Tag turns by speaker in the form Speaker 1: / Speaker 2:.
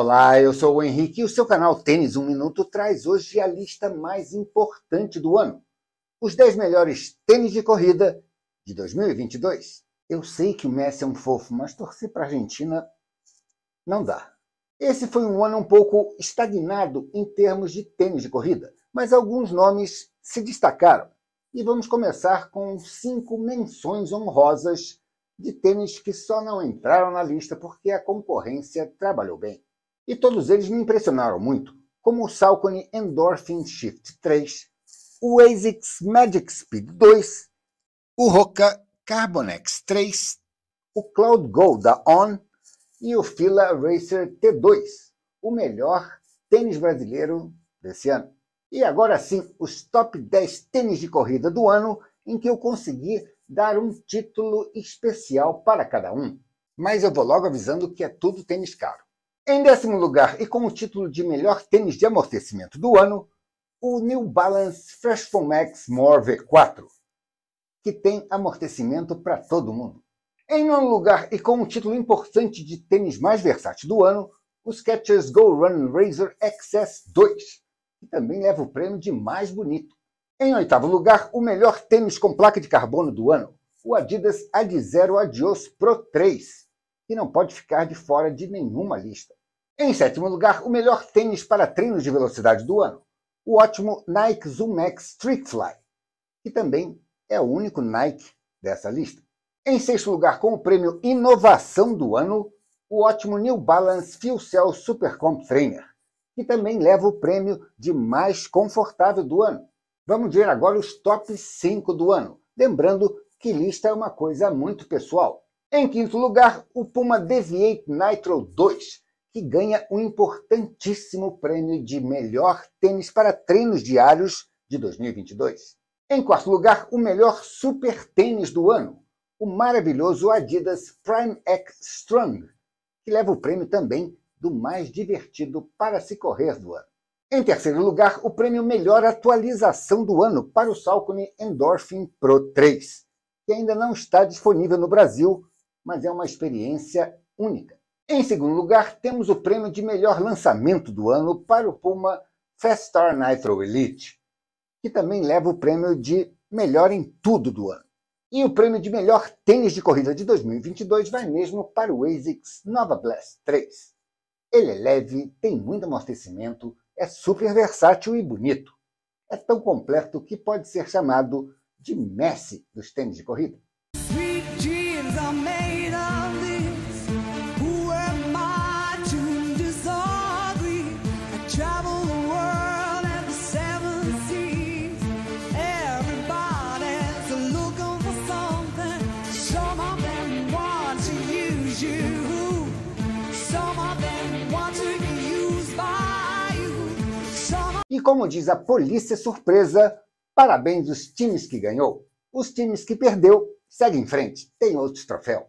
Speaker 1: Olá, eu sou o Henrique e o seu canal Tênis 1 Minuto traz hoje a lista mais importante do ano. Os 10 melhores tênis de corrida de 2022. Eu sei que o Messi é um fofo, mas torcer para a Argentina não dá. Esse foi um ano um pouco estagnado em termos de tênis de corrida, mas alguns nomes se destacaram. E vamos começar com cinco menções honrosas de tênis que só não entraram na lista porque a concorrência trabalhou bem. E todos eles me impressionaram muito, como o Saucony Endorphin Shift 3, o ASICS Magic Speed 2, o Roca Carbonex 3, o Cloud Go da On e o Fila Racer T2, o melhor tênis brasileiro desse ano. E agora sim, os top 10 tênis de corrida do ano em que eu consegui dar um título especial para cada um. Mas eu vou logo avisando que é tudo tênis caro. Em décimo lugar, e com o título de melhor tênis de amortecimento do ano, o New Balance Fresh Foam Max More V4, que tem amortecimento para todo mundo. Em nono lugar, e com um título importante de tênis mais versátil do ano, o Skechers Go Run Razor XS2, que também leva o prêmio de mais bonito. Em oitavo lugar, o melhor tênis com placa de carbono do ano, o Adidas Adizero Adios Pro 3, que não pode ficar de fora de nenhuma lista. Em sétimo lugar, o melhor tênis para treinos de velocidade do ano, o ótimo Nike Zoom X Streakfly, que também é o único Nike dessa lista. Em sexto lugar, com o prêmio Inovação do Ano, o ótimo New Balance Fuel Cell Super Comp Trainer, que também leva o prêmio de mais confortável do ano. Vamos ver agora os top 5 do ano. Lembrando que lista é uma coisa muito pessoal. Em quinto lugar, o Puma Deviate Nitro 2, que ganha um importantíssimo prêmio de melhor tênis para treinos diários de 2022. Em quarto lugar, o melhor super tênis do ano, o maravilhoso Adidas Prime X Strong, que leva o prêmio também do mais divertido para se correr do ano. Em terceiro lugar, o prêmio Melhor Atualização do Ano para o Salcone Endorphin Pro 3, que ainda não está disponível no Brasil, mas é uma experiência única. Em segundo lugar, temos o prêmio de melhor lançamento do ano para o Puma Fast Star Nitro Elite, que também leva o prêmio de melhor em tudo do ano. E o prêmio de melhor tênis de corrida de 2022 vai mesmo para o ASICS Nova Blast 3. Ele é leve, tem muito amortecimento é super versátil e bonito. É tão completo que pode ser chamado de Messi dos tênis de corrida. E como diz a polícia surpresa, parabéns aos times que ganhou. Os times que perdeu, seguem em frente, tem outros troféus.